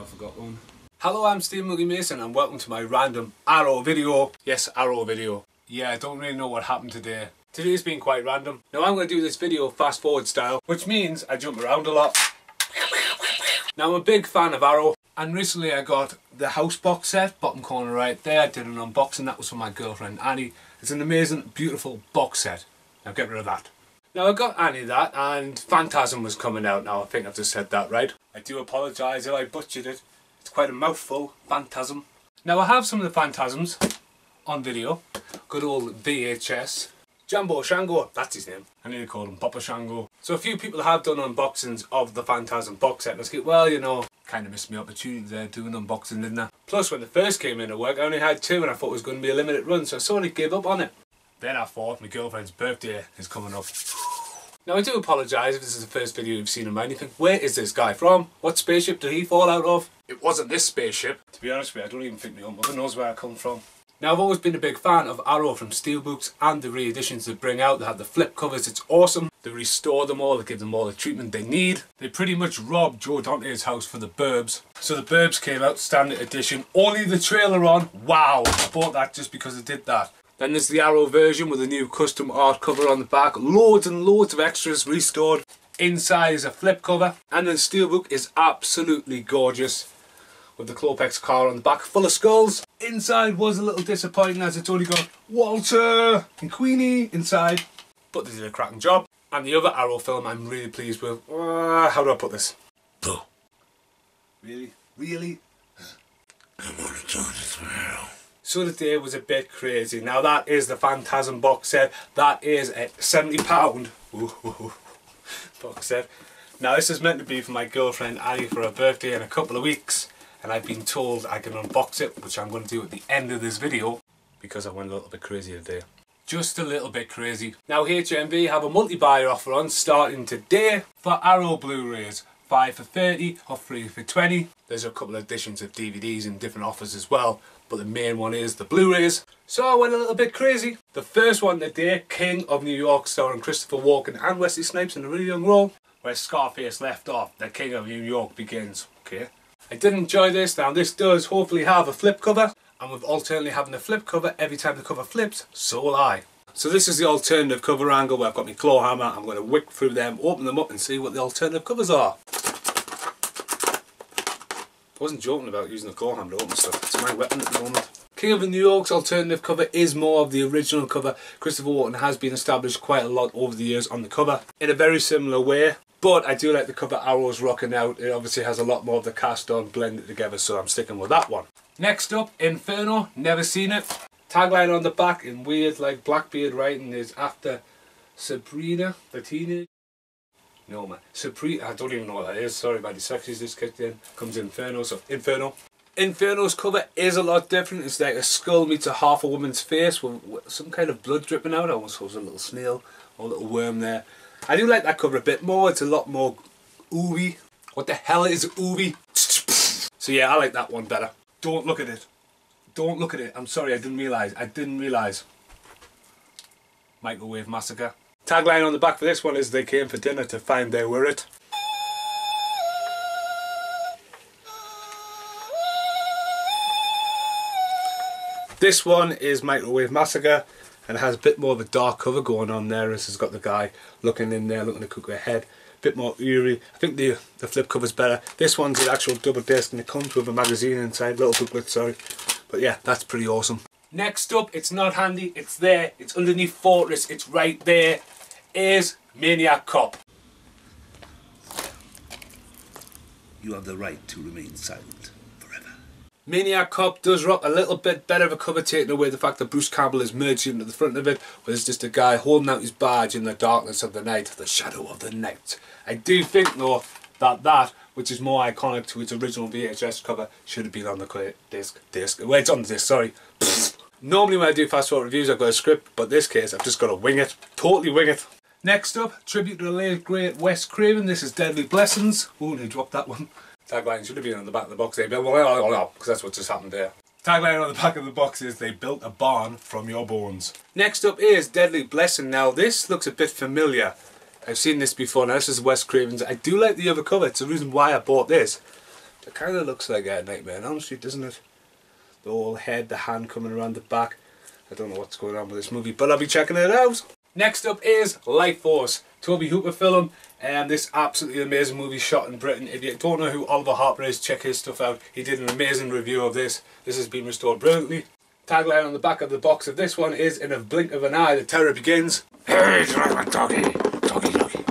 I forgot one. Hello, I'm Steve Muggy Mason and welcome to my random Arrow video. Yes, Arrow video. Yeah, I don't really know what happened today. Today's been quite random. Now I'm going to do this video fast forward style, which means I jump around a lot. Now I'm a big fan of Arrow and recently I got the house box set, bottom corner right there. I did an unboxing, that was for my girlfriend Annie. It's an amazing, beautiful box set. Now get rid of that. Now I got Annie that and Phantasm was coming out now, I think I've just said that right. I do apologise if I butchered it. It's quite a mouthful, Phantasm. Now I have some of the Phantasms on video. Good old VHS. Jambo Shango, that's his name. I need to call him Papa Shango. So a few people have done unboxings of the Phantasm box set and I was like, well, you know, kind of missed my opportunity there doing unboxing, didn't I? Plus when the first came in, into work, I only had two and I thought it was going to be a limited run, so I sort of gave up on it. Then I thought my girlfriend's birthday is coming up. Now I do apologise if this is the first video you've seen of mine. You think, where is this guy from? What spaceship did he fall out of? It wasn't this spaceship. To be honest with you, I don't even think my own mother knows where I come from. Now I've always been a big fan of Arrow from Steelbooks and the re-editions they bring out. They have the flip covers, it's awesome. They restore them all, they give them all the treatment they need. They pretty much robbed Joe Dante's house for the Burbs. So the Burbs came out, standard edition, only the trailer on. Wow, I bought that just because I did that. Then there's the Arrow version with a new custom art cover on the back. Loads and loads of extras restored. Inside is a flip cover. And then Steelbook is absolutely gorgeous. With the Klopeks car on the back full of skulls. Inside was a little disappointing as it's only got Walter and Queenie inside. But they did a cracking job. And the other Arrow film I'm really pleased with. Uh, how do I put this? Really? Really? I'm on a journey for Arrow. So the day was a bit crazy. Now that is the Phantasm box set. That is a £70 box set. Now this is meant to be for my girlfriend Annie for her birthday in a couple of weeks. And I've been told I can unbox it, which I'm going to do at the end of this video. Because I went a little bit crazy today. Just a little bit crazy. Now HMV have a multi-buyer offer on starting today for Arrow Blu-rays. 5 for 30 or 3 for 20. There's a couple of editions of DVDs and different offers as well, but the main one is the Blu-rays. So I went a little bit crazy. The first one today, King of New York, starring Christopher Walken and Wesley Snipes in a really young role, where Scarface left off, the King of New York begins. Okay. I did enjoy this. Now this does hopefully have a flip cover, and with alternately having a flip cover every time the cover flips, so will I. So this is the alternative cover angle where I've got my claw hammer. I'm going to whip through them, open them up and see what the alternative covers are. I wasn't joking about using the claw to open stuff. It's my weapon at the moment. King of the New York's alternative cover is more of the original cover. Christopher Walken has been established quite a lot over the years on the cover in a very similar way. But I do like the cover Arrow's rocking out. It obviously has a lot more of the cast on blended together, so I'm sticking with that one. Next up, Inferno. Never seen it. Tagline on the back in weird, like Blackbeard writing is after Sabrina, the teenage. Sabrina. I don't even know what that is. Sorry, my dyslexia's just kicked in. Comes Inferno, so Inferno. Inferno's cover is a lot different. It's like a skull meets a half a woman's face with, with some kind of blood dripping out. I almost was a little snail or a little worm there. I do like that cover a bit more. It's a lot more ooey. What the hell is ooey? So yeah, I like that one better. Don't look at it. Don't look at it. I'm sorry, I didn't realise. I didn't realise. Microwave Massacre. Tagline on the back for this one is they came for dinner to find they were it. This one is Microwave Massacre and has a bit more of a dark cover going on there. This has got the guy looking in there, looking to cook ahead. A bit more eerie. I think the the flip cover's better. This one's the actual double disc and it comes with a magazine inside, little booklet, sorry. But yeah, that's pretty awesome. Next up, it's not handy, it's there, it's underneath Fortress, it's right there, is Maniac Cop. You have the right to remain silent forever. Maniac Cop does rock a little bit better of a cover taking away the fact that Bruce Campbell is merged into the front of it where there's just a guy holding out his badge in the darkness of the night, the shadow of the night. I do think though that that, which is more iconic to its original VHS cover, should have been on the disc. Disc. Well, it's on the disc, sorry. Normally when I do fast forward reviews I've got a script, but this case I've just got to wing it. Totally wing it. Next up, tribute to the late great Wes Craven. This is Deadly Blessings. Oh, they dropped that one. Tagline should have been on the back of the box there, because that's what just happened there. Tagline on the back of the box is they built a barn from your bones. Next up is Deadly Blessing. Now this looks a bit familiar. I've seen this before now. This is Wes Craven's. I do like the other cover. It's the reason why I bought this. It kind of looks like a Nightmare Street, doesn't it? The whole head, the hand coming around the back. I don't know what's going on with this movie, but I'll be checking it out. Next up is Life Force, Tobe Hooper film. And um, this absolutely amazing movie shot in Britain. If you don't know who Oliver Harper is, check his stuff out. He did an amazing review of this. This has been restored brilliantly. Tagline on the back of the box of this one is, in a blink of an eye, the terror begins. Hey, doggy, doggy, doggy.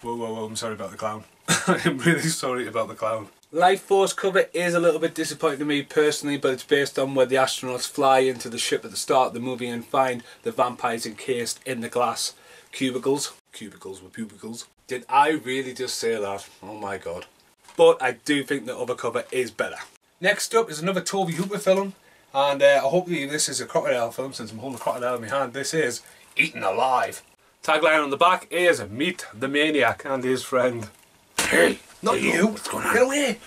Whoa, whoa, whoa, I'm sorry about the clown. I'm really sorry about the clown. Lifeforce cover is a little bit disappointing to me personally, but it's based on where the astronauts fly into the ship at the start of the movie and find the vampires encased in the glass cubicles. Cubicles were pubicles. Did I really just say that? Oh my god. But I do think the other cover is better. Next up is another Tobe Hooper film. And uh, hope this is a crocodile film since I'm holding a crocodile in my hand. This is Eaten Alive. Tagline on the back is Meet the Maniac and his friend. Hey, not you. What's going on? Get away.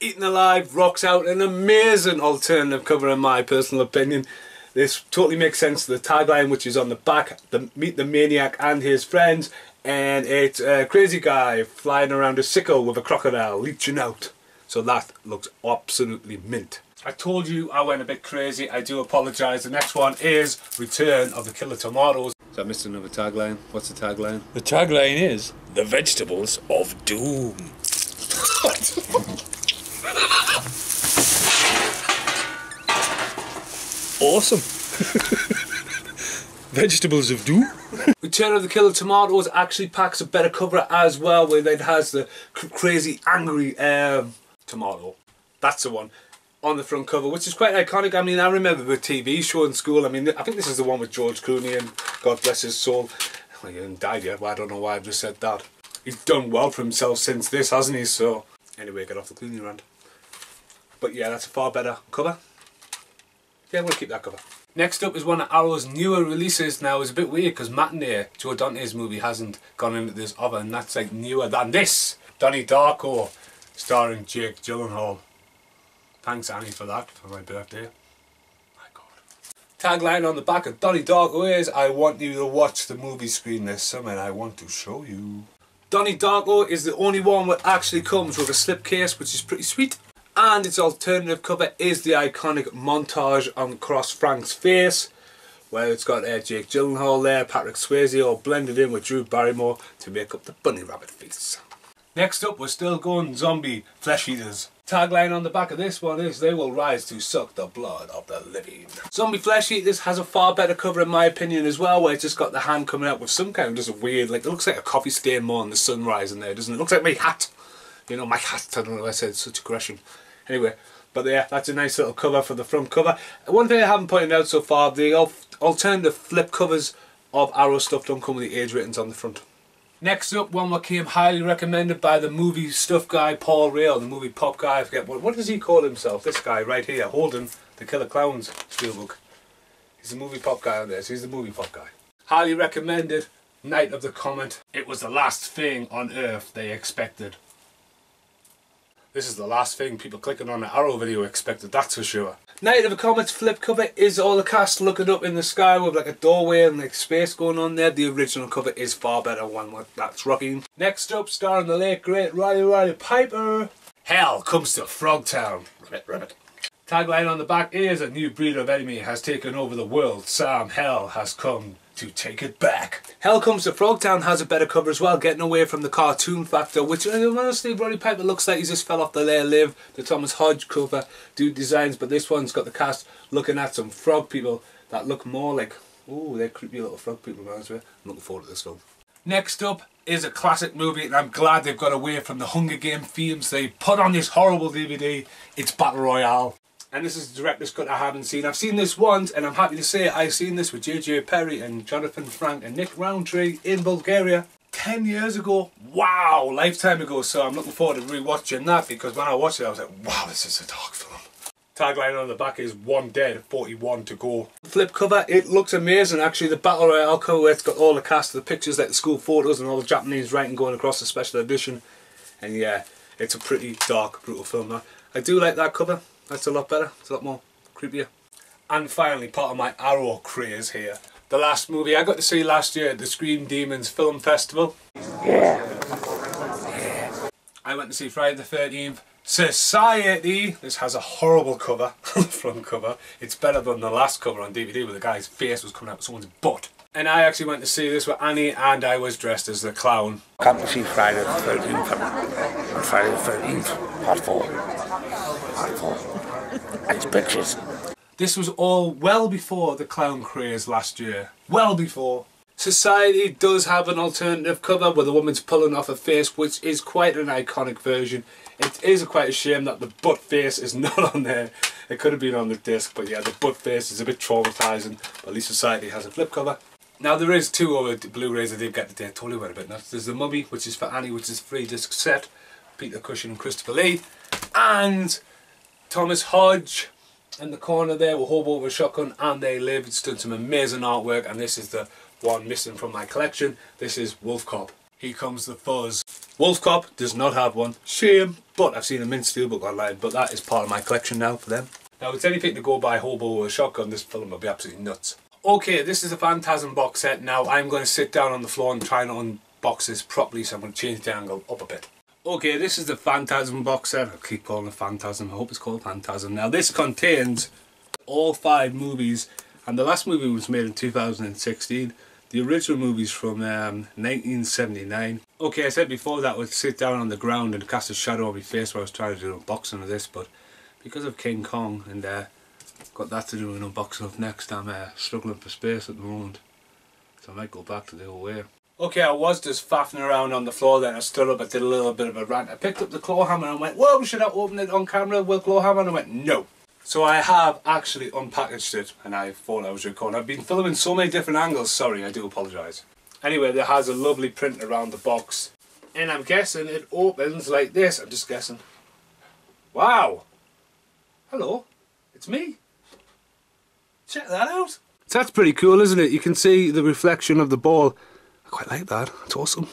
Eaten Alive rocks out an amazing alternative cover in my personal opinion. This totally makes sense to the tagline which is on the back, the Meet the Maniac and his friends and it's a crazy guy flying around a sickle with a crocodile leeching out. So that looks absolutely mint. I told you I went a bit crazy. I do apologise. The next one is Return of the Killer Tomatoes. So I missed another tagline. What's the tagline? The tagline is The Vegetables of Doom. awesome. Vegetables of Doom. Return of the Killer Tomatoes actually packs a better cover as well, where it has the crazy, angry um, tomato. That's the one on the front cover, which is quite iconic. I mean, I remember the TV show in school. I mean, I think this is the one with George Clooney and God bless his soul. Well, he hasn't died yet, but I don't know why I just said that. He's done well for himself since this, hasn't he? So, anyway, get off the Clooney rant. But yeah, that's a far better cover. Yeah, we'll keep that cover. Next up is one of Arrow's newer releases. Now, it's a bit weird because Matinee, Joe Dante's movie, hasn't gone into this other, and that's like newer than this. Donnie Darko, starring Jake Gyllenhaal. Thanks Annie for that, for my birthday. My God. Tagline on the back of Donnie Darko is, I want you to watch the movie screen this summer I want to show you. Donnie Darko is the only one that actually comes with a slipcase, which is pretty sweet. And its alternative cover is the iconic montage on Cross Frank's face, where it's got uh, Jake Gyllenhaal there, Patrick Swayze all blended in with Drew Barrymore to make up the bunny rabbit face. Next up, we're still going zombie flesh eaters. Tagline on the back of this one is, they will rise to suck the blood of the living. Zombie Flesh Eaters has a far better cover in my opinion as well, where it's just got the hand coming out with some kind of just a weird, like, it looks like a coffee stain more on the sunrise in there, doesn't it? It looks like my hat. You know, my hat, I don't know why I said such aggression. Anyway, but yeah, that's a nice little cover for the front cover. One thing I haven't pointed out so far, the alternative flip covers of Arrow stuff don't come with the age ratings on the front. Next up, one that came highly recommended by the movie stuff guy Paul Rail, the movie pop guy. I forget what what does he call himself? This guy right here, holding the Killer Klowns steelbook. He's the movie pop guy on this. He's the movie pop guy. Highly recommended. Night of the Comet. It was the last thing on Earth they expected. This is the last thing people clicking on the Arrow video expected, that's for sure. Night of the Comet's flip cover is all the cast looking up in the sky with like a doorway and like space going on there. The original cover is far better one that's rocking. Next up, starring the late great Roddy Roddy Piper. Hell comes to Frogtown. Rabbit, rabbit. Tagline on the back is a new breed of enemy has taken over the world. Sam Hell has come to take it back. Hell Comes to Frogtown has a better cover as well, getting away from the cartoon factor, which uh, honestly, Roddy Piper looks like he just fell off the They Live, the Thomas Hodge cover, do designs, but this one's got the cast looking at some frog people that look more like, oh, they're creepy little frog people, man. I'm looking forward to this film. Next up is a classic movie, and I'm glad they've got away from the Hunger Game themes they put on this horrible DVD. It's Battle Royale and this is the director's cut I haven't seen. I've seen this once and I'm happy to say I've seen this with JJ Perry and Jonathan Frank and Nick Roundtree in Bulgaria 10 years ago. Wow, lifetime ago. So I'm looking forward to rewatching that because when I watched it I was like, wow, this is a dark film. Tagline on the back is one dead, 41 to go. Flip cover, it looks amazing actually. The Battle Royale cover, it's got all the cast of the pictures like the school photos and all the Japanese writing going across the special edition. And yeah, it's a pretty dark, brutal film. I do like that cover. That's a lot better. It's a lot more creepier. And finally, part of my Arrow craze here. The last movie I got to see last year at the Scream Demons Film Festival. Yeah. I went to see Friday the 13th, Society. This has a horrible cover, front cover. It's better than the last cover on DVD where the guy's face was coming out of someone's butt. And I actually went to see this with Annie and I was dressed as the clown. Come to see Friday the 13th on Friday the 13th, part 4. Part 4. And it's pictures. This was all well before the clown craze last year. Well before. Society does have an alternative cover where the woman's pulling off a face, which is quite an iconic version. It is quite a shame that the butt face is not on there. It could have been on the disc, but yeah, the butt face is a bit traumatising. But at least Society has a flip cover. Now there is two other Blu-rays I did get today. I totally went a bit nuts. There's the Mummy, which is for Annie, which is free disc set. Peter Cushing and Christopher Lee. And Thomas Hodge in the corner there with Hobo with a Shotgun and They Live. It's done some amazing artwork and this is the one missing from my collection. This is Wolf Cop. Here comes the fuzz. Wolf Cop does not have one. Shame. But I've seen a mint steelbook online, but that is part of my collection now for them. Now, it's anything to go by Hobo with a Shotgun, this film will be absolutely nuts. Okay, this is the Phantasm box set. Now, I'm going to sit down on the floor and try and unbox this properly, so I'm going to change the angle up a bit. Okay, this is the Phantasm box set. I keep calling it Phantasm. I hope it's called Phantasm. Now, this contains all five movies, and the last movie was made in 2016. The original movie's from um, 1979. Okay, I said before that I would sit down on the ground and cast a shadow on my face while I was trying to do an unboxing of this, but because of King Kong and uh, got that to do an unboxing of next, I'm uh, struggling for space at the moment. So I might go back to the old way. Okay, I was just faffing around on the floor then. I stood up, I did a little bit of a rant. I picked up the claw hammer and went, whoa, should I open it on camera with claw hammer? And I went, no. So I have actually unpackaged it and I thought I was recording. I've been filming so many different angles, sorry, I do apologise. Anyway, there has a lovely print around the box. And I'm guessing it opens like this. I'm just guessing. Wow! Hello, it's me. Check that out. So that's pretty cool, isn't it? You can see the reflection of the ball. I quite like that. It's awesome.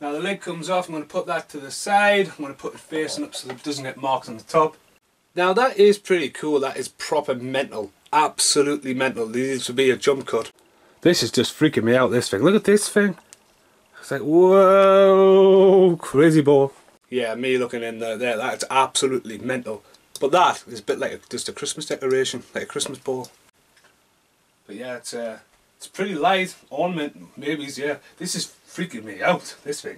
Now the lid comes off. I'm going to put that to the side. I'm going to put it facing up so it doesn't get marked on the top. Now that is pretty cool. That is proper mental. Absolutely mental. This needs to be a jump cut. This is just freaking me out, this thing. Look at this thing. It's like, whoa, crazy ball. Yeah, me looking in there, there that's absolutely mental. But that is a bit like a, just a Christmas decoration, like a Christmas ball. But yeah, it's uh, it's pretty light, ornament, maybe, yeah. This is freaking me out, this thing.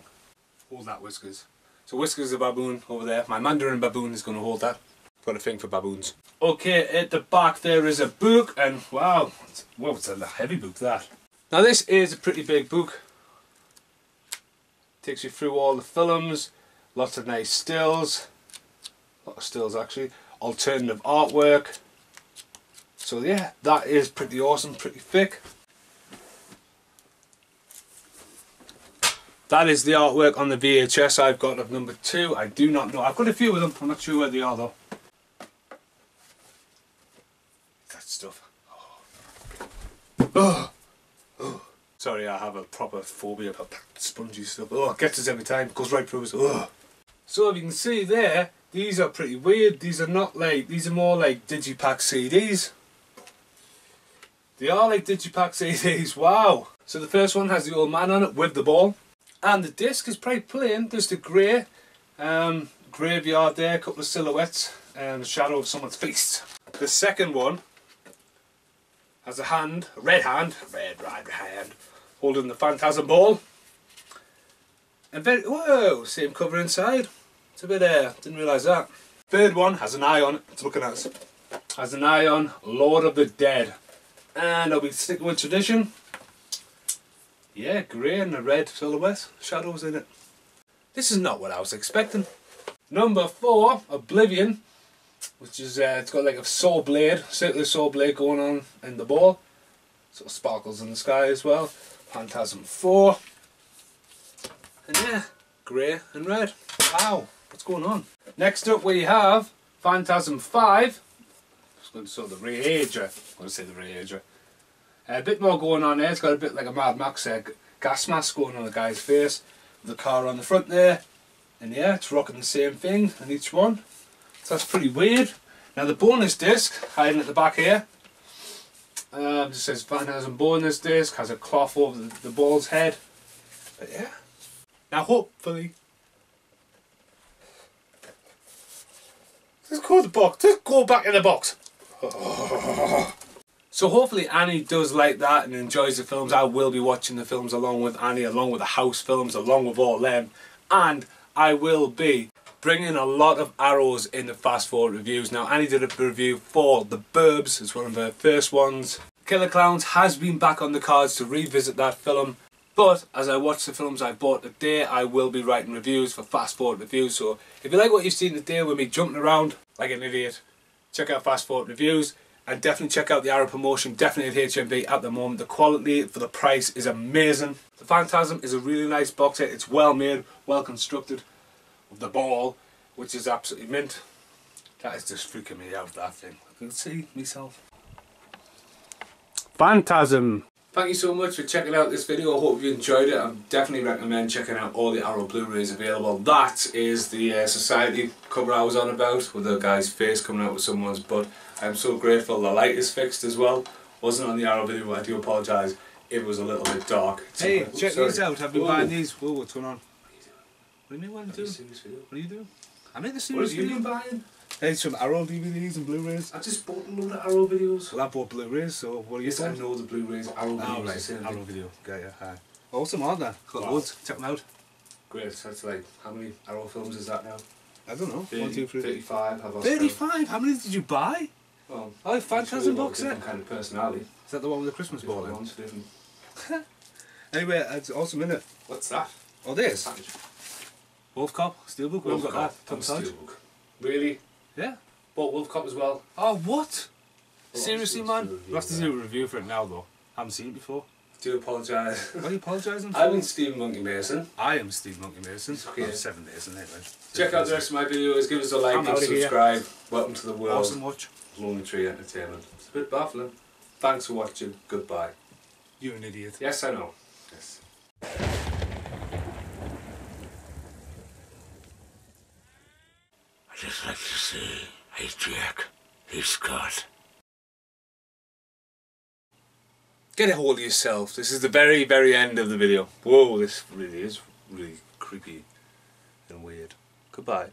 Hold that, Whiskers. So Whiskers the baboon over there. My Mandarin baboon is going to hold that. Got a thing for baboons. Okay, at the back there is a book, and wow, it's, well, it's a heavy book that. Now this is a pretty big book. Takes you through all the films, lots of nice stills, a lot of stills actually, alternative artwork. So yeah, that is pretty awesome, pretty thick. That is the artwork on the VHS I've got of number two. I do not know. I've got a few of them. I'm not sure where they are though. That oh. oh. oh. Sorry, I have a proper phobia about that spongy stuff. Oh, it gets us every time. It goes right through us. Oh. So if you can see there, these are pretty weird. These are not like, these are more like Digipak CDs. They are like Digipak CDs, wow. So the first one has the old man on it with the ball. And the disc is pretty plain, there's the grey um, graveyard there, a couple of silhouettes and the shadow of someone's face. The second one has a hand, a red hand, red, red hand, holding the phantasm ball. And very, whoa, same cover inside. It's a bit, uh, didn't realise that. Third one has an eye on it, it's looking at us. Has an eye on Lord of the Dead. And I'll be sticking with tradition. Yeah, grey and a red silhouette, shadows in it. This is not what I was expecting. Number four, Oblivion which is uh, it's got like a saw blade, circular saw blade going on in the ball. Sort of sparkles in the sky as well. Phantasm 4. And yeah, grey and red. Wow, what's going on? Next up we have Phantasm 5. Just going to show the Reager. I'm going to say the Reager. Uh, a bit more going on there. It's got a bit like a Mad Max uh, gas mask going on the guy's face. The car on the front there. And yeah, it's rocking the same thing on each one. So that's pretty weird. Now the bonus disc, hiding at the back here, um, just says Phantasm bonus disc, has a cloth over the, the ball's head. But yeah. Now hopefully, Just go to the box. Just go back in the box. So hopefully Annie does like that and enjoys the films. I will be watching the films along with Annie, along with the house films, along with all them. And I will be bringing a lot of arrows in the fast forward reviews. Now Annie did a review for The Burbs, it's one of her first ones. Killer Klowns has been back on the cards to revisit that film. But as I watch the films I bought today, I will be writing reviews for fast forward reviews. So if you like what you've seen today with me jumping around like an idiot, check out fast forward reviews and definitely check out the Arrow promotion definitely at HMV at the moment. The quality for the price is amazing. The Phantasm is a really nice box set it's well made well constructed. Of the ball which is absolutely mint. That is just freaking me out that thing. I can see myself. Phantasm Thank you so much for checking out this video. I hope you enjoyed it. I definitely recommend checking out all the Arrow Blu-rays available. That is the uh, Society cover I was on about, with the guy's face coming out with someone's butt. I'm so grateful the light is fixed as well. Wasn't on the Arrow video, but I do apologise. It was a little bit dark. Hey, Oops, check sorry. these out. I've been Whoa. buying these. Whoa, what's going on? What do you mean, what are you doing? What are you doing? I'm in the What serious have you been buying? Hey, some Arrow DVDs and Blu-rays. I just bought a load of Arrow videos. Well, I bought Blu-rays, so what are you Yes, I know the Blu-rays. Arrow ah, Oh, videos. right. the same Arrow thing. video. Got ya. Hi. Awesome, aren't they? Got Wow. loads. Check them out. Great. That's like, how many Arrow films is that now? I don't know. 30, One, two, three. 35. Have 35? How many did you buy? Well, Oh, Phantasm sure they've got box eh? different set. kind of personality. Is that the one with the Christmas ball in? ones. Anyway, it's awesome, isn't it? What's that? Oh, this. Wolf Cop, Steelbook. We haven't got that. Steelbook. Really? Yeah. Bought Wolf Cop as well. Oh, what? Oh, Seriously, man? do We'll have to do a review for it now, though. haven't seen it before. Do apologise. Why are you apologising for? I've been Stephen Monkey Mason. I am Steve Monkey Mason. Okay. I'm seven days in anyway. Check out the rest of my videos, give us a like I'm and outta here. subscribe. Welcome to the world. Awesome watch. Lonely Tree Entertainment. It's a bit baffling. Thanks for watching. Goodbye. You're an idiot. Yes, I know. Yes. I just like to hey Jack, hey Scott. Get a hold of yourself. This is the very, very end of the video. Whoa, this really is really creepy and weird. Goodbye.